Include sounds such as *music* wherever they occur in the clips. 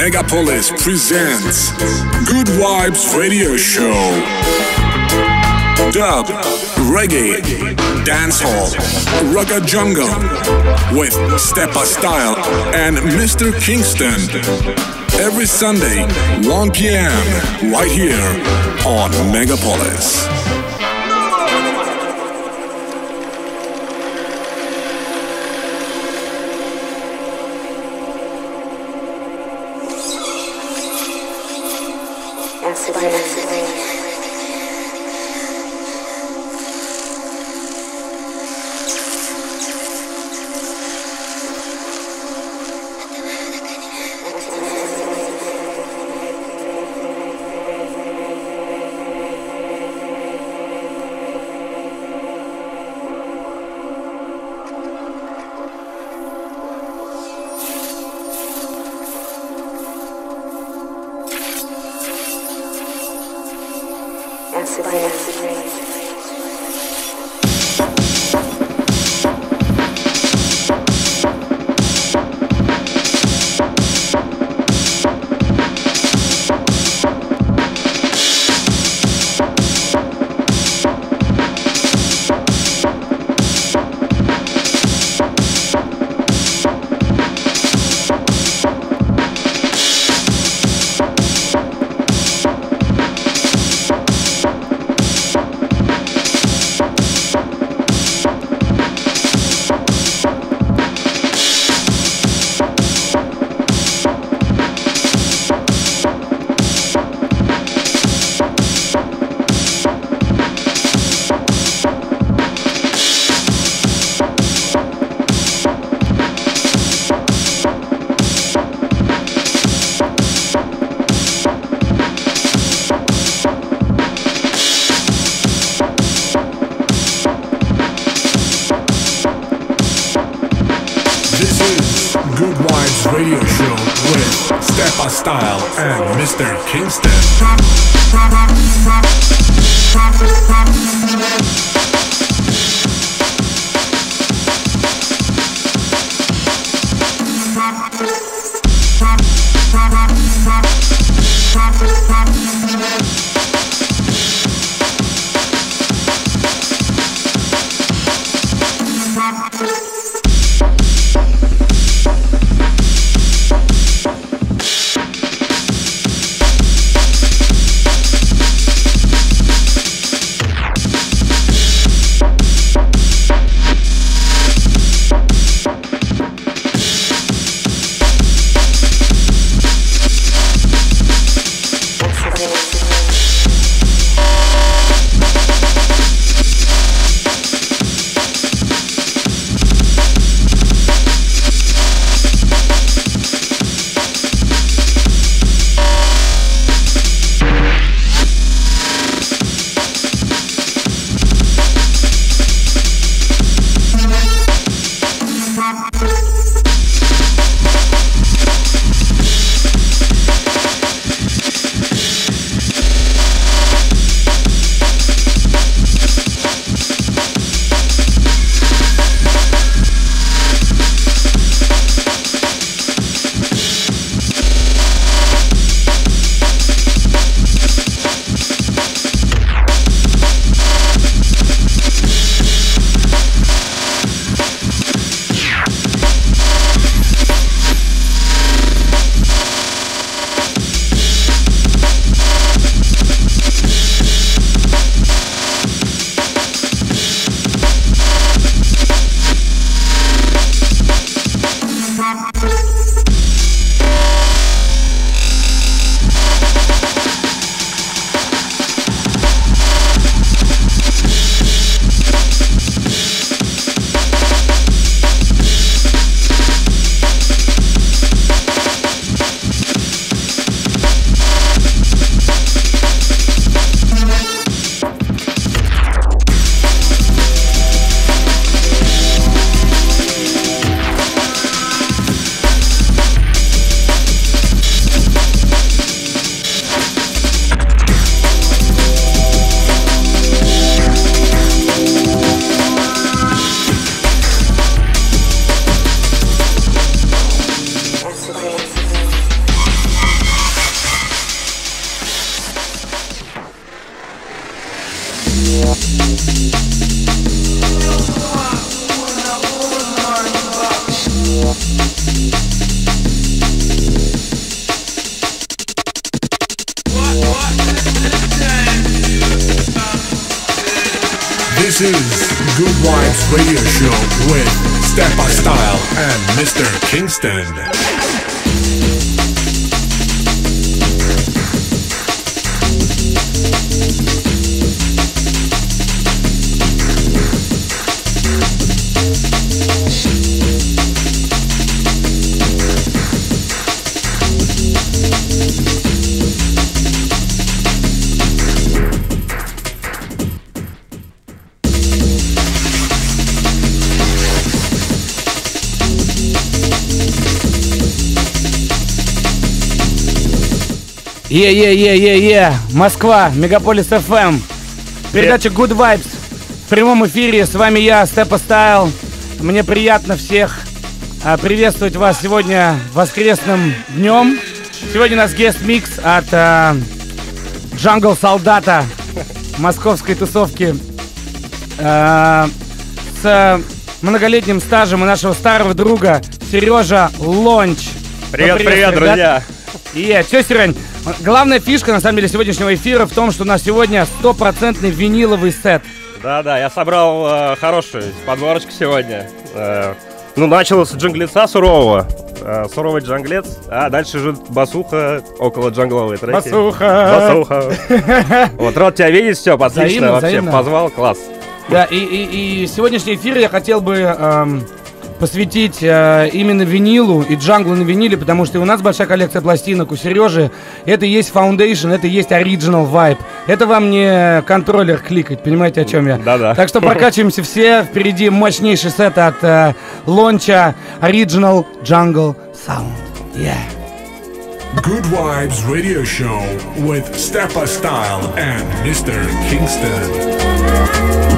Megapolis presents Good Vibes Radio Show. Dub, reggae, dancehall, rugger jungle with Steppa Style and Mr. Kingston. Every Sunday, 1 p.m. right here on Megapolis. Kingston. Kingston. Е-е-е-е-е, Москва, Мегаполис FM. Передача Good Vibes в прямом эфире. С вами я, Степа Стайл. Мне приятно всех а, приветствовать вас сегодня воскресным днем. Сегодня у нас guest mix от а, Джангл Солдата московской тусовки а, с многолетним стажем у нашего старого друга Сережа Лонч. Привет, привет, друзья! И все, Серень, Главная фишка, на самом деле, сегодняшнего эфира в том, что у нас сегодня стопроцентный виниловый сет. Да-да, я собрал э, хорошую подборочку сегодня. Э, ну, начал с джанглица сурового. Э, суровый джанглец, а дальше же басуха, около джангловой треки. Басуха! Басуха! *laughs* Вот, рад тебя видеть, все, отлично, вообще, позвал, класс. Да, и, и, и сегодняшний эфир я хотел бы эм, посвятить э, именно винилу и джанглу на виниле, потому что у нас большая коллекция пластинок, у Сережи это и есть Foundation, это и есть Original Vibe. Это вам не контроллер кликать, понимаете, о чем я? Да-да. Так что прокачиваемся все, впереди мощнейший сет от э, лонча Original Jungle Sound. Yeah. Good Vibes Radio Show with Steppa Style and Mr. Kingston.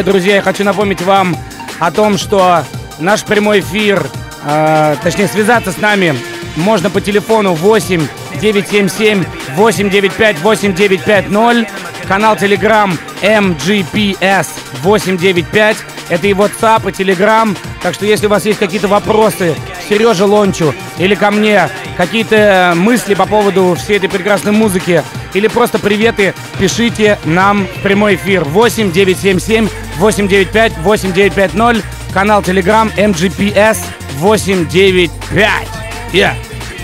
И, друзья, я хочу напомнить вам о том, что наш прямой эфир, э, точнее, связаться с нами можно по телефону 8 977 895 8950, канал Telegram MGPS 895, это и WhatsApp, и Telegram, так что если у вас есть какие-то вопросы Сереже Лончу или ко мне, какие-то мысли по поводу всей этой прекрасной музыки, или просто приветы, пишите нам в прямой эфир 8 977 895 8950, канал Telegram MGPS 895. Yeah.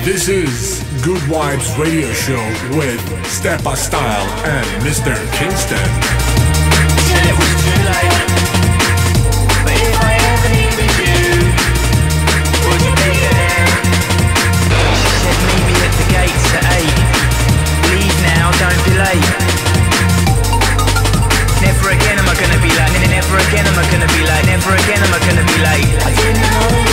This is Good Vibes Radio Show with Steppa Style and Mr. Kingston. Again am I gonna be late. Never again am I gonna be late. I didn't know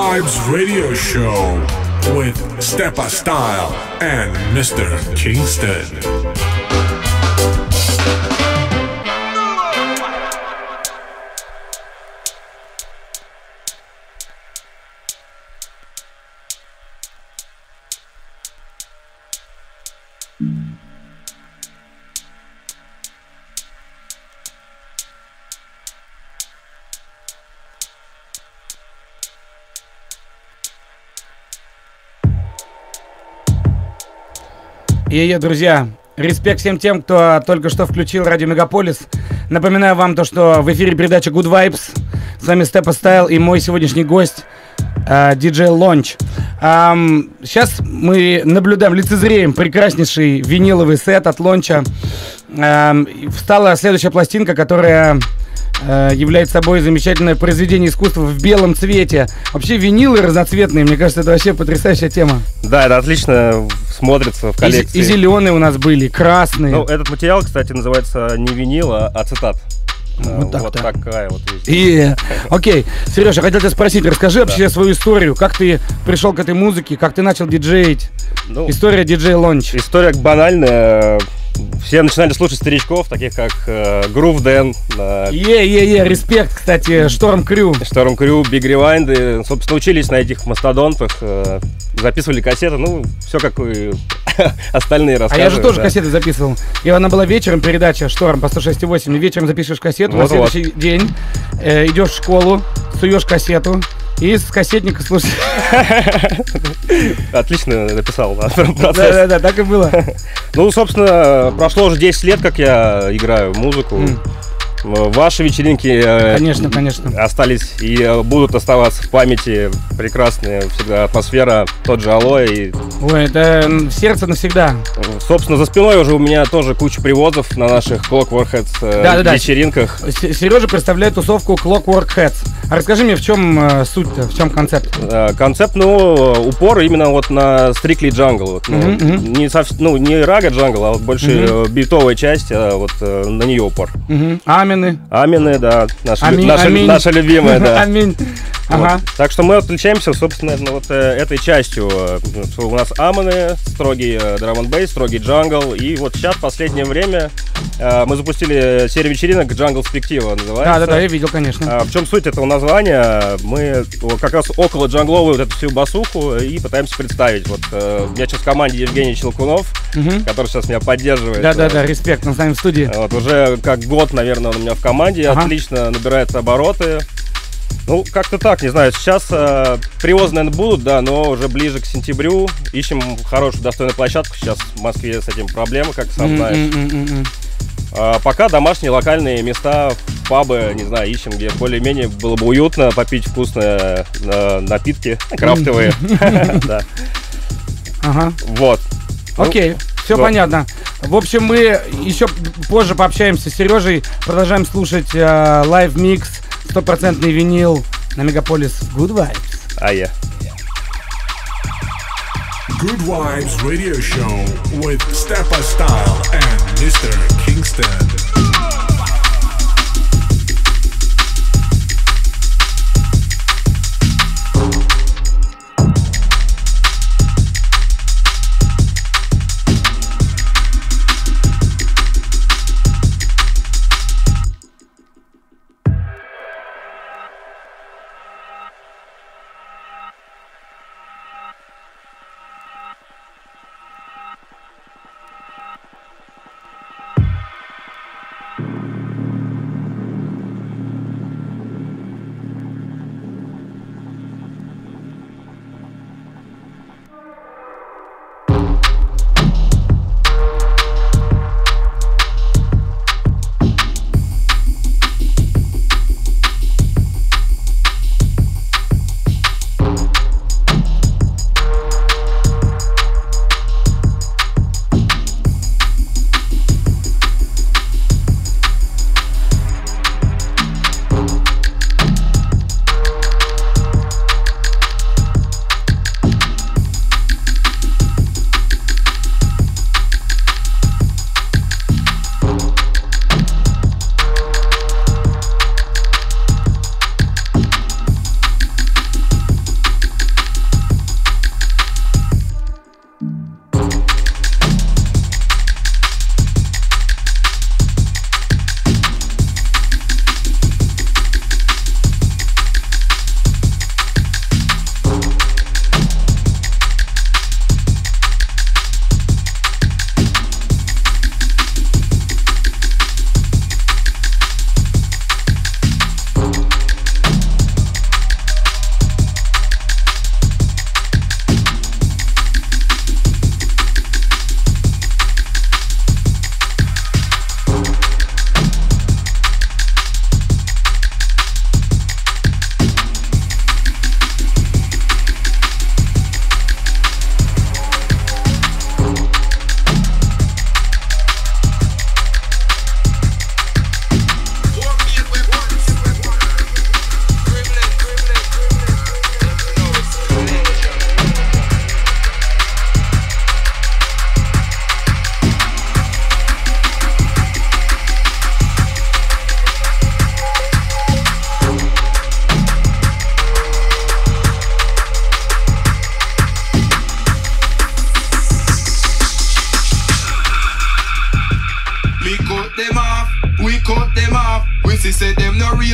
Vibes Radio Show with Stepa Style and Mr. Kingston. И, друзья, респект всем тем, кто только что включил радио Мегаполис. Напоминаю вам то, что в эфире передача Good Vibes. С вами Степа Стайл и мой сегодняшний гость э, диджей Лонч. Эм, сейчас мы наблюдаем, лицезреем прекраснейший виниловый сет от Лонча. Эм, встала следующая пластинка, которая э, является собой замечательное произведение искусства в белом цвете. Вообще винилы разноцветные, мне кажется, это вообще потрясающая тема. Да, это отлично смотрится в И, коллекции. и зеленые у нас были, красные. Ну, этот материал, кстати, называется не винил, а ацетат. Вот А, так, вот да. такая вот вещь. И, окей, Сереж, я хотел тебя спросить, расскажи вообще свою историю, как ты пришел к этой музыке, как ты начал диджеить, Ну, история диджей Лонч. История банальная. Все начинали слушать старичков, таких как э, Dan, э, Е-е-е, респект, кстати, Шторм Крю. Storm Crew, Big Rewind. И, собственно, учились на этих мастодонтах, э, записывали кассеты, ну, все как и *laughs* остальные А рассказы. я же тоже да. кассеты записывал. И она была вечером, передача Шторм по 106.8. И вечером запишешь кассету, на Вот-вот. следующий день э, идешь в школу, суешь кассету, и с кассетника слушаешь. *laughs* Отлично написал да, процесс. Да-да-да, так и было. *laughs* Ну, собственно, прошло уже 10 лет, как я играю музыку. М. Э, Ваши вечеринки э, Конечно, конечно. остались и э, будут оставаться в памяти. Прекрасная всегда атмосфера, тот же алоэ. И, Ой, это сердце навсегда. собственно, за спиной уже у меня тоже куча привозов на наших Clockwork Heads э, Да-да-да. вечеринках. Сережа представляет тусовку Clockwork Heads. А расскажи мне, в чем суть-то, в чем концепт? Концепт, ну, упор именно вот на Strictly Jungle. Вот, ну, Мгм, мгм. Не, совс- ну, не рага джангл, а вот больше э, битовая часть, а вот на нее упор. Мгм. Амины. Амины, да, наша, Аминь, наша, аминь. наша любимая, *laughs* да. Аминь. Вот. Ага. Так что мы отличаемся, собственно, вот э, этой частью. э, у нас аманы, строгий драм бейс, строгий джангл. И вот сейчас, в последнее время, э, мы запустили серию вечеринок Jungle Spectiva называется. Да, да, да, я видел, конечно. А, в чем суть этого названия? Мы вот как раз около джангловую вот эту всю басуху и пытаемся представить. Вот э, меня сейчас в команде Евгений Челкунов, Мгм. который сейчас меня поддерживает. Да, да, Э, да, респект, он с нами в студии. вот уже как год, наверное, он у меня в команде, Ага. отлично набирает обороты. Ну, как-то так, не знаю. Сейчас э, привозы, наверное, будут, да, но уже ближе к сентябрю. Ищем хорошую, достойную площадку. Сейчас в Москве с этим проблемы, как сам знаешь. м, м. А пока домашние локальные места, пабы, не знаю, ищем, где более-менее было бы уютно попить вкусные э, напитки крафтовые. *laughs* *laughs* Ага. Вот. Ну, Окей, все понятно. В общем, мы еще позже пообщаемся с Сережей, продолжаем слушать э, Live Mix, стопроцентный винил на Мегаполис Good Vibes. А я. Good Vibes Radio Show with Stepa Style and Mr. Kingston.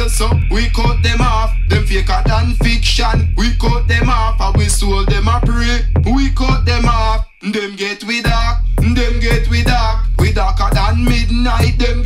So we cut them off. Them faker than fiction, we cut them off. And we sold them a prey, we cut them off. Them get we dark, them get we dark. We darker than midnight, them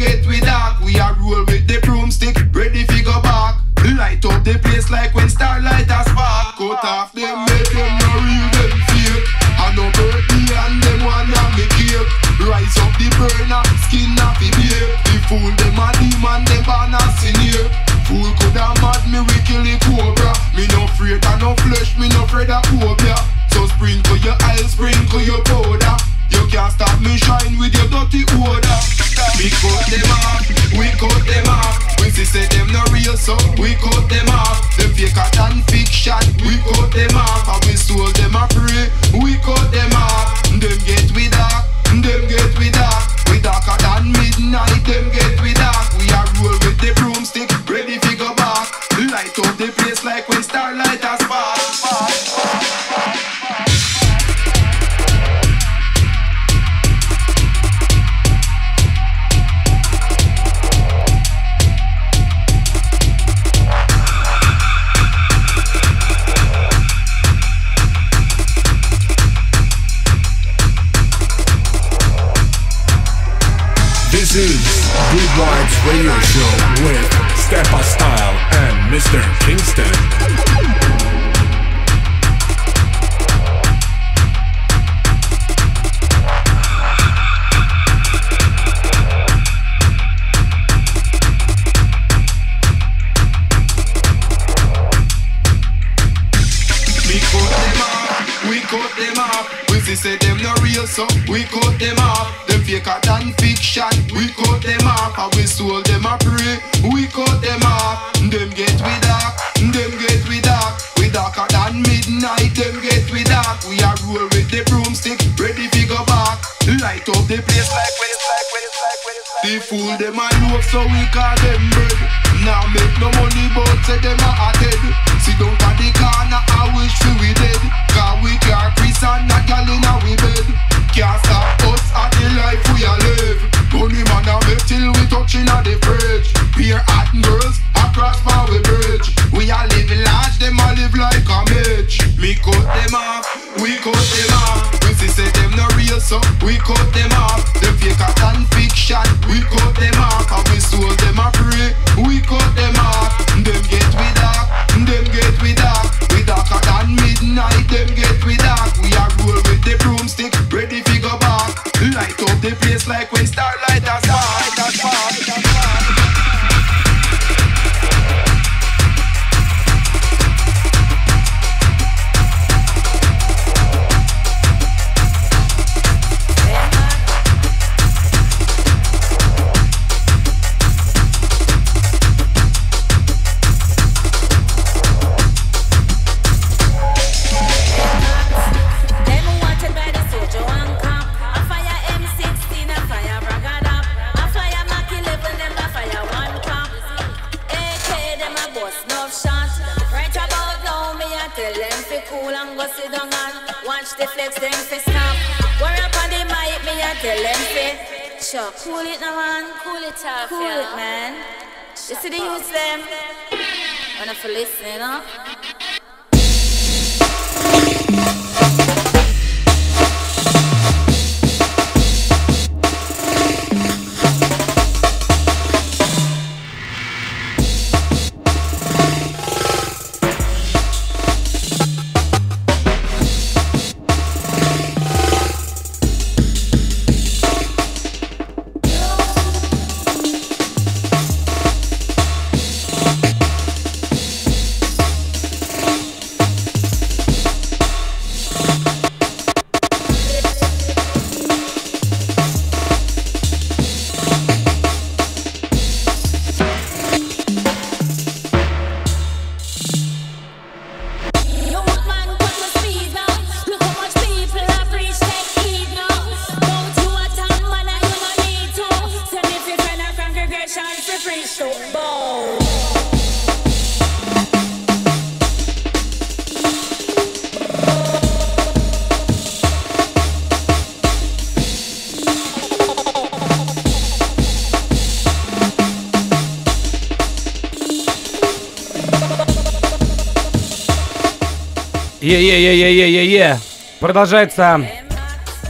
Е-е-е-е-е-е-е. Продолжается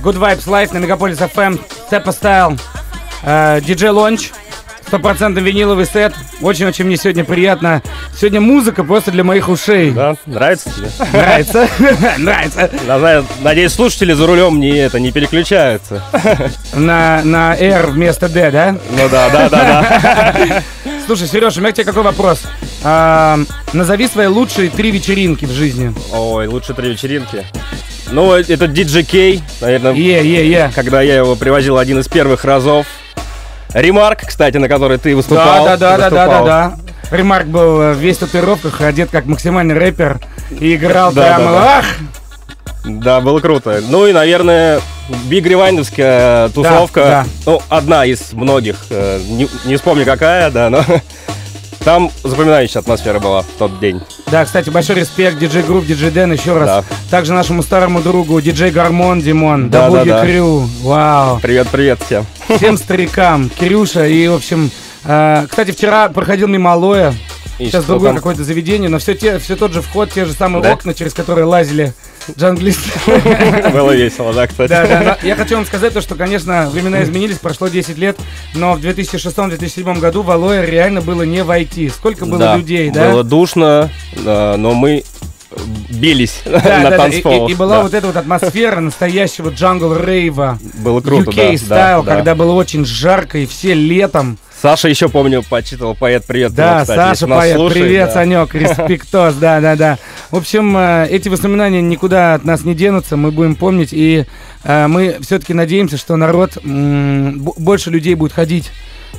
Good Vibes Live на Мегаполис FM. Степа Стайл. Диджей Лонч. Стопроцентно виниловый сет. Очень-очень мне сегодня приятно. Сегодня музыка просто для моих ушей. Да, нравится тебе? Нравится? *laughs* *laughs* Нравится. Надеюсь, слушатели за рулем не это не переключаются. *laughs* На, на R вместо D, да? Ну да, да, да, да. Слушай, Сереж, у меня к тебе какой вопрос? А, назови свои лучшие три вечеринки в жизни. Ой, лучше три вечеринки. Ну, это DJ K, наверное, Е-е-е. когда я его привозил один из первых разов. Remarc, кстати, на который ты Да, выступал. да, да, да, да, да, выступал. да. Remarc был э, весь в татуировках, одет как максимальный рэпер и играл Да, прямо да, да. ах! Да, было круто. Ну и, наверное, Big Rewind овская тусовка. да. Ну, одна из многих. э, Не, не вспомню какая, да, но *laughs* там запоминающая атмосфера была в тот день. Да, кстати, большой респект диджей групп, диджей Дэн еще раз. Да. Также нашему старому другу диджей Гармон Димон, Да, Дабуги да, да. Крю, вау. Привет, привет всем. Всем старикам, Кирюша и, в общем, э, кстати, вчера проходил мимо Алоэ, И сейчас другое там? какое-то заведение, но все, те, все тот же вход, те же самые Да? окна, через которые лазили джанглисты. *laughs* Было весело, да, кстати. Да, да, я хочу вам сказать то, что, конечно, времена изменились, прошло 10 лет, но в 2006-2007 году в Алоэ реально было не войти. Сколько было Да, людей, да? Было душно, да, но мы бились Да, на да, да, и- танцполах. И, была да. вот эта вот атмосфера настоящего джангл рейва. Было круто, да, UK стайл, да, да. когда было очень жарко, и все летом. Саша еще, помню, почитал поэт «Привет». Да, его, кстати, Саша поет, слушает, привет, да. Санек, респектос, да, да, да. В общем, э, эти воспоминания никуда от нас не денутся, мы будем помнить, и э, мы все-таки надеемся, что народ, больше людей будет ходить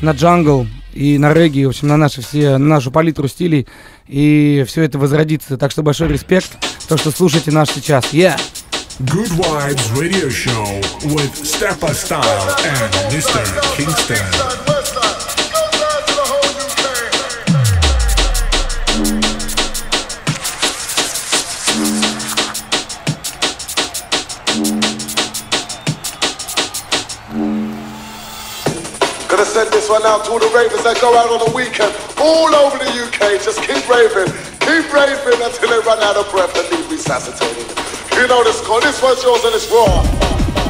на джангл и на регги, в общем, на наши все, на нашу палитру стилей, и все это возродится. Так что большой респект, то, что слушаете нас сейчас. Yeah! Good Vibes Radio Show with Steppa Style and Mr. Kingston. Gonna send this one out to all the ravers that go out on the weekend all over the UK. Just keep raving, keep raving until they run out of breath and leave resuscitated. You know the score. This one's yours and it's raw.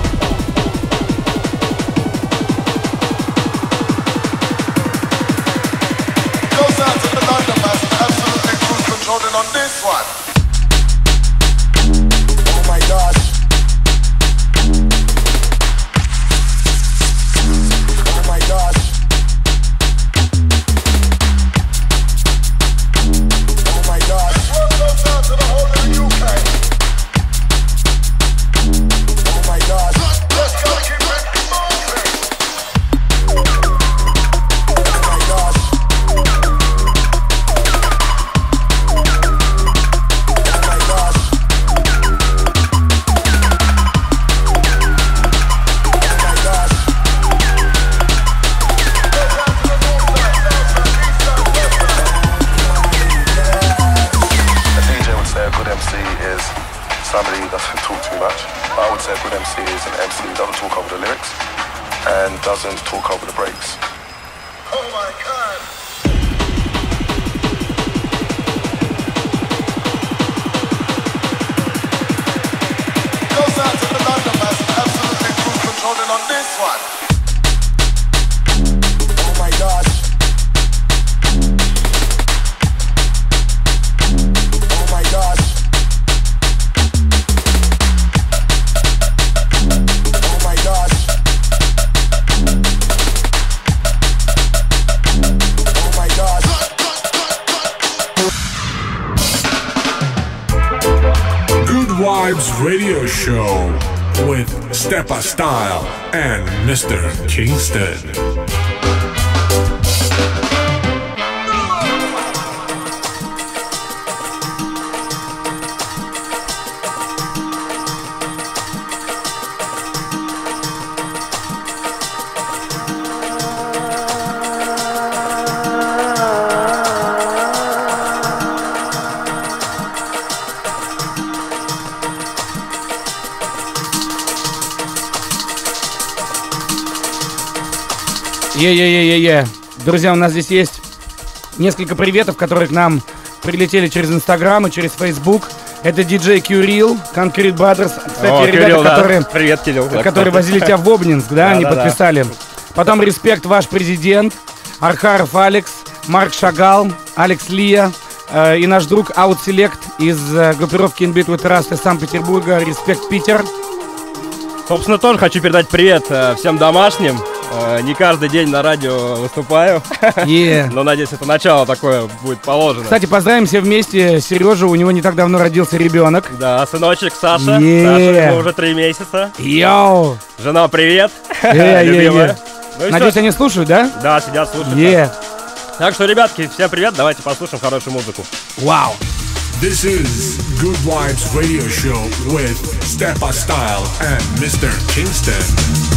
Show with Steppa Style and Mr. Kingston. Е-е-е-е-е. Друзья, у нас здесь есть несколько приветов, которые к нам прилетели через Инстаграм и через Фейсбук. Это диджей Кюрил, Concrete Brothers. Кстати, О, ребята, Кирилл, да. которые, Привет, Кирилл. *laughs* которые возили тебя в Обнинск, да, они Да-да-да. подписали. Потом респект ваш президент, Архаров Алекс, Марк Шагал, Алекс Лия э, и наш друг Outselect из э, группировки In with Rust из Санкт-Петербурга. Респект, Питер. Собственно, тоже хочу передать привет э, всем домашним. Э, Не каждый день на радио выступаю, Е. *laughs* но надеюсь, это начало такое будет положено. Кстати, поздравим все вместе Сережу, у него не так давно родился ребенок. Да, сыночек Саша. Е. Саша, ему уже три месяца. Йоу! Жена, привет. Е, *laughs* Любимая. Ну Надеюсь, всё. они слушают, да? Да, сидят, слушают. Е. Так что, ребятки, всем привет, давайте послушаем хорошую музыку. Вау! This is Good Vibes Radio Show with Steppa Style and Mr. Kingston.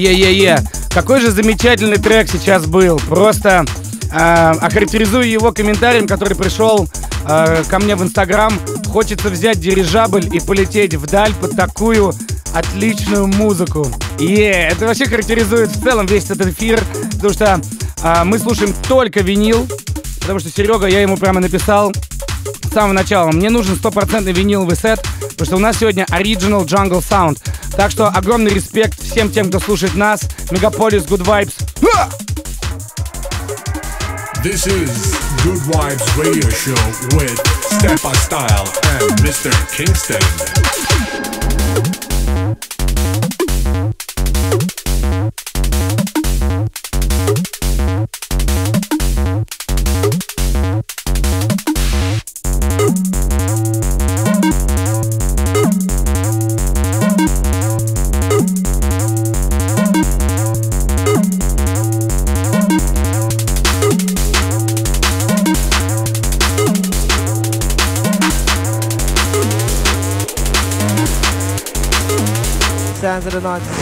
Е-е-е. Какой же замечательный трек сейчас был. Просто э, охарактеризую его комментарием, который пришел э, ко мне в Инстаграм. Хочется взять дирижабль и полететь вдаль под такую отличную музыку. Е, это вообще характеризует в целом весь этот эфир, потому что э, мы слушаем только винил, потому что Серега, я ему прямо написал с самого начала. Мне нужен стопроцентный виниловый сет, потому что у нас сегодня Original Jungle Sound. Так что огромный респект всем тем, кто слушает нас. Мегаполис Good Vibes. This is Good Vibes Radio Show with Steppa Style and Mr. Kingston. tonight.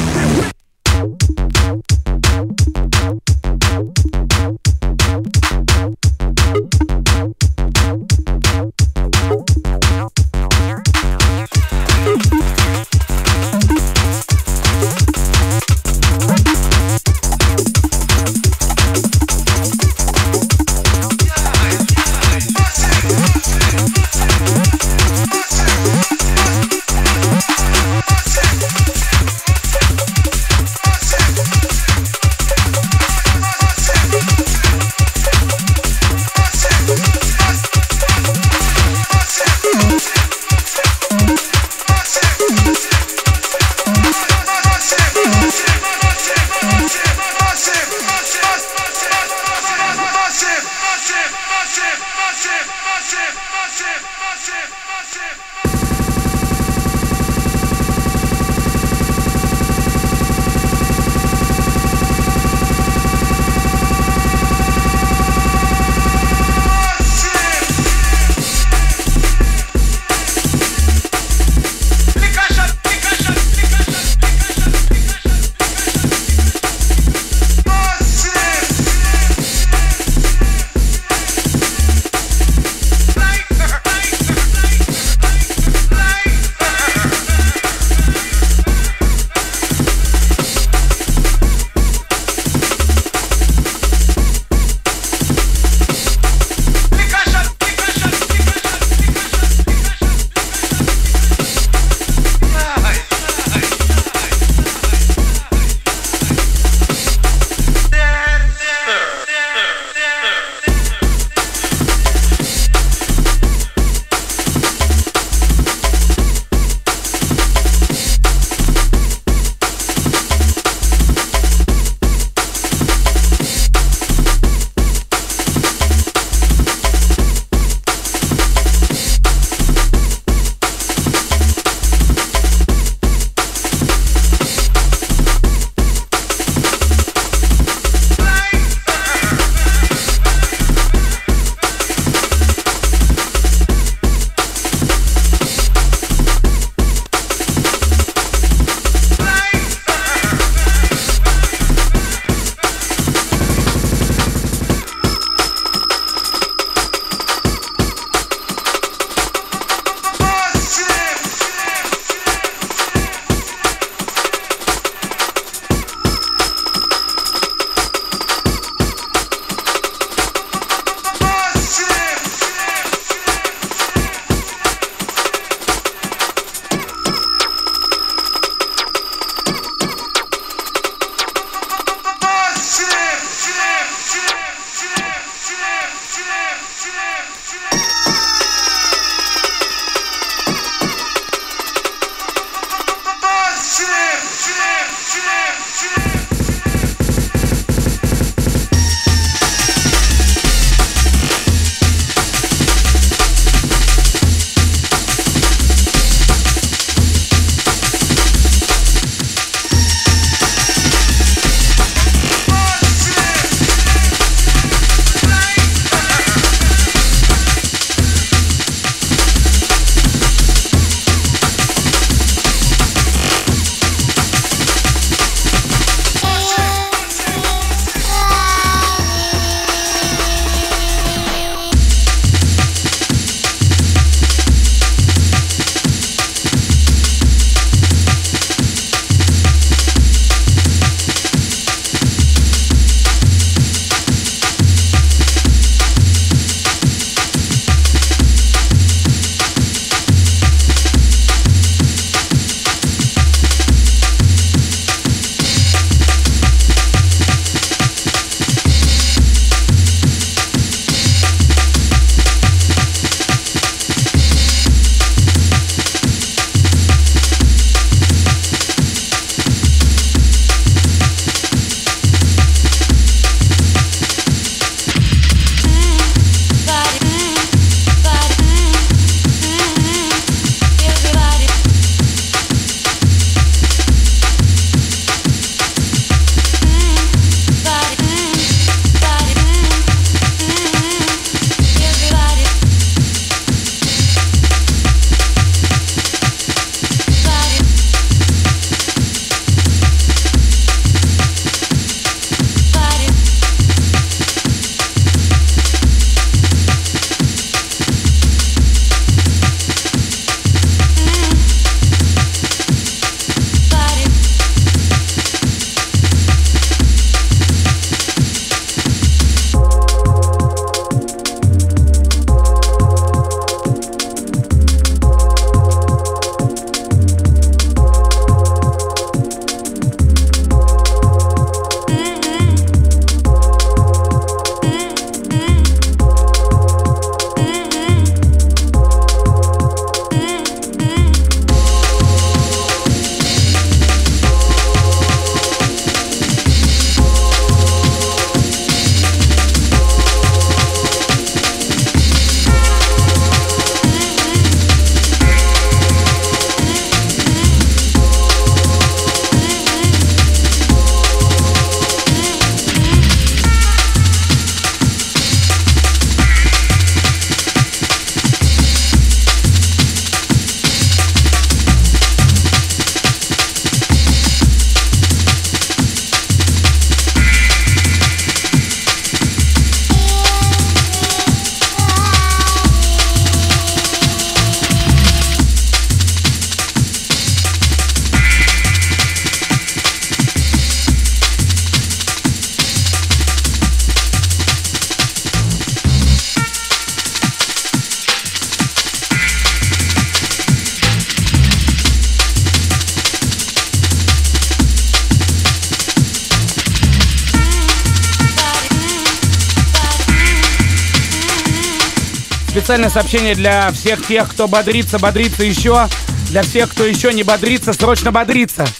Специальное сообщение для всех тех, кто бодрится, бодрится еще. Для всех, кто еще не бодрится, срочно бодрится. *laughs*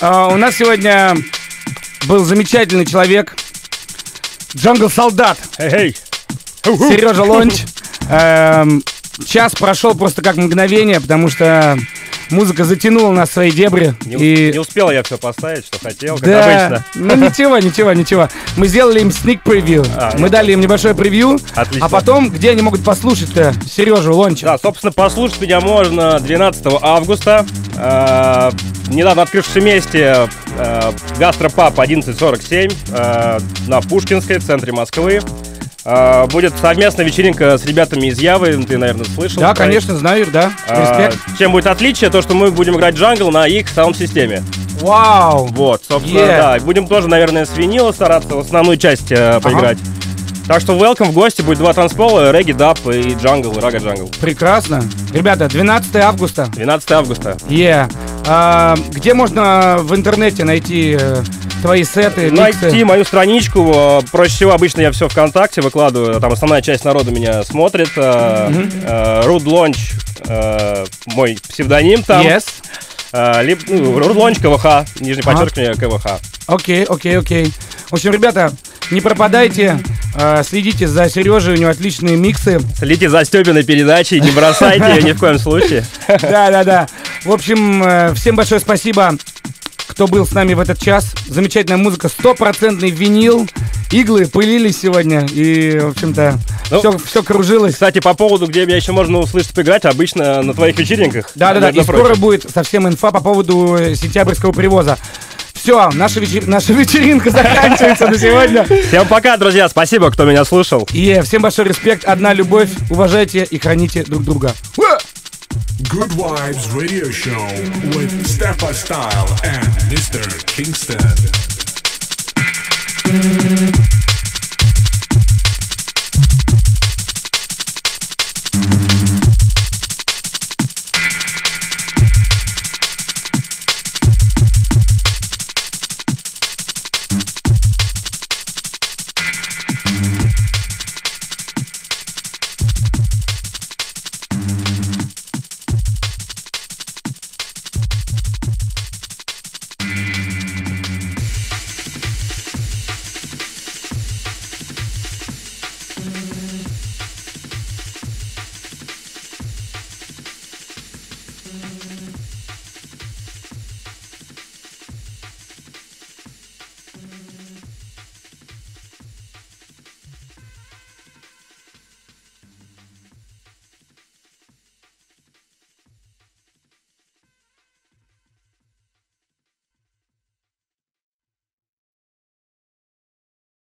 А, У нас сегодня был замечательный человек. Джангл Солдат. Сережа Launch. Эм, Час прошел просто как мгновение, потому что музыка затянула нас в свои дебри. не, и не успел я все поставить, что хотел, как да, обычно. ну ничего, ничего, ничего. Мы сделали им sneak превью. А, Мы дали им небольшое превью. Отлично. А потом, где они могут послушать-то Сережу Лонча? Да, собственно, послушать меня можно 12 августа. Э, недавно открывшем месте э, гастропаб 1147 э, на Пушкинской, в центре Москвы. Э, будет совместная вечеринка с ребятами из Явы, ты, наверное, слышал. Да, про конечно, знаю, да. А, Респект. Чем будет отличие? То, что мы будем играть джангл на их саунд-системе. Вау. Вот, собственно, Yeah. да. Будем тоже, наверное, с винила стараться в основную часть э, поиграть. Так что welcome в гости. Будет два танцпола, регги, dub и jungle, ragga jungle. Прекрасно. Ребята, 12 августа. 12 августа. Yeah. А, где можно в интернете найти э, твои сеты, миксы? Найти мою страничку. э, Проще всего обычно я все ВКонтакте выкладываю. Там основная часть народа меня смотрит. Rude Launch мой псевдоним там. Yes. Э, либо, ну, Руд Лонч КВХ, Ага. подчеркивание КВХ. Окей, окей, окей. В общем, ребята, не пропадайте, э, следите за Сережей, у него отличные миксы. Следите за Степиной передачей, не бросайте ее ни в коем случае. *laughs* Да, да, да. В общем, э, всем большое спасибо, кто был с нами в этот час. Замечательная музыка, стопроцентный винил. Иглы пылились сегодня, и, в общем-то, Ну, все, все кружилось. Кстати, по поводу, где меня еще можно услышать поиграть, обычно на твоих вечеринках. Да, да, да. И между скоро прочим. будет совсем инфа по поводу э, сентябрьского привоза. Все, наша, вечер- наша вечеринка заканчивается на сегодня. Всем пока, друзья. Спасибо, кто меня слушал. И всем большой респект, одна любовь, уважайте и храните друг друга. Good Vibes Radio Show with Steppa Style and Mr. Kingston.